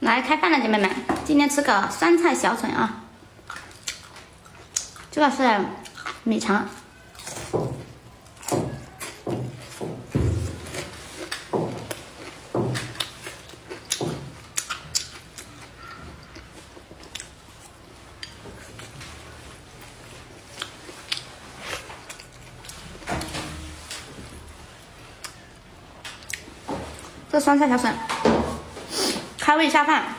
来开饭了，姐妹们，今天吃个酸菜小笋啊，这个是米肠。这酸菜小笋，喂下饭。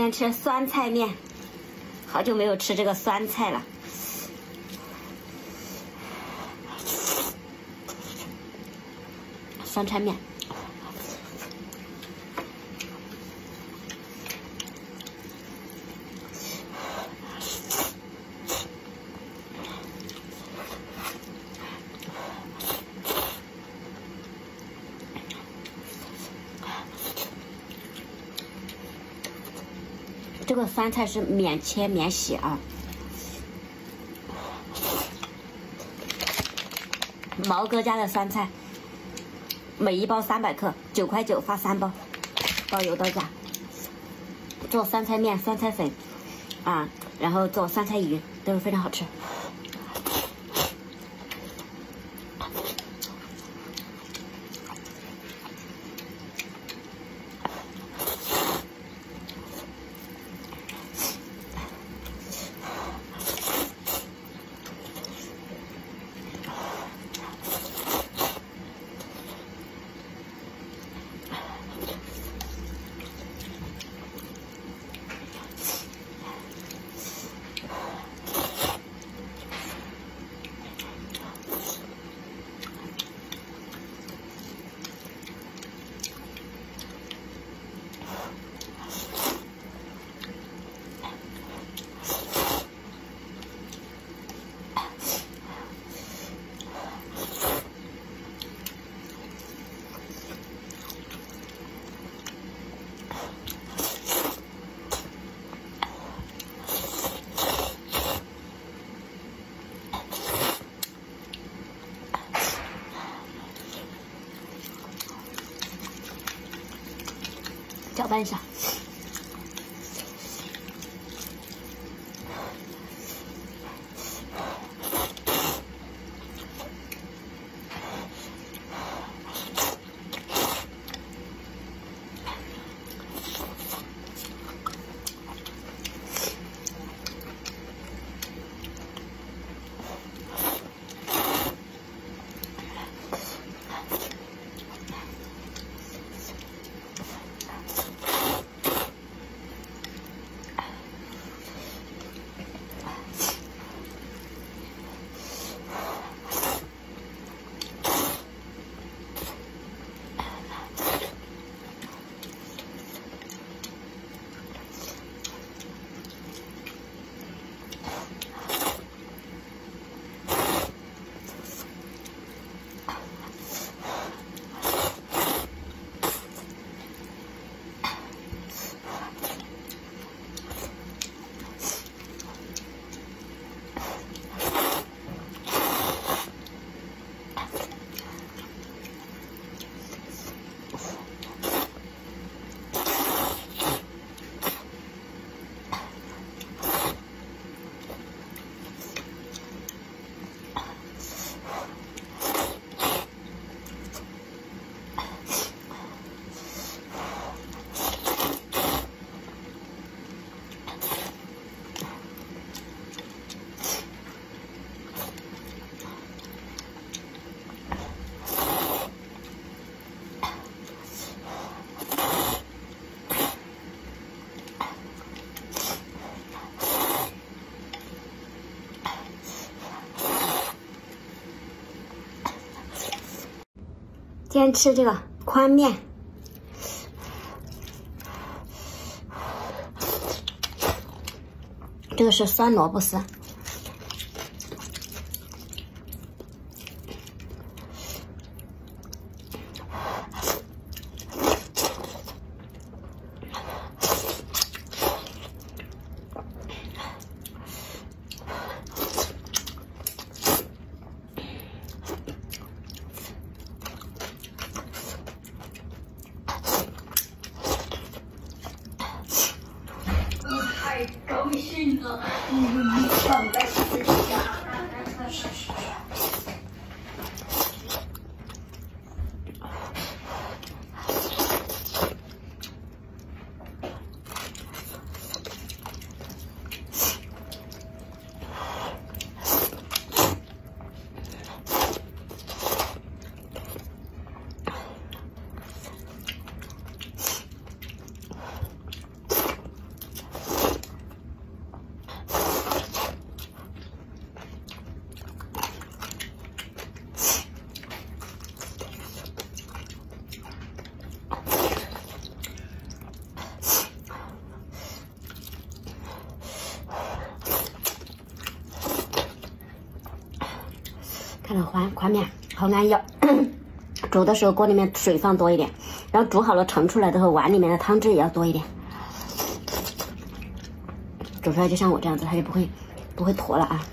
今天吃酸菜面，好久没有吃这个酸菜了。酸菜面。这个酸菜是免切免洗啊，毛哥家的酸菜，每一包三百克，九块九发三包，包邮到家。做酸菜面、酸菜粉，啊，然后做酸菜鱼都是非常好吃。班一下。先吃这个宽面，这个是酸萝卜丝。看到宽宽面好安逸，煮的时候锅里面水放多一点，然后煮好了盛出来之后碗里面的汤汁也要多一点，煮出来就像我这样子，它就不会不会坨了啊。